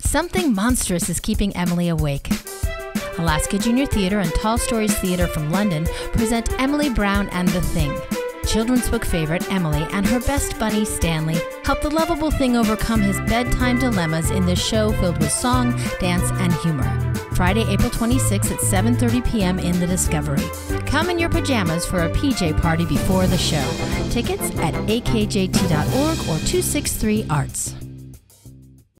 Something monstrous is keeping Emily awake. Alaska Junior Theatre and Tall Stories Theatre from London present Emily Brown and the Thing. Children's book favorite Emily and her best buddy Stanley help the lovable thing overcome his bedtime dilemmas in this show filled with song, dance, and humor. Friday, April 26 at 7:30 p.m. in the Discovery. Come in your pajamas for a PJ party before the show. Tickets at akjt.org or 263 Arts.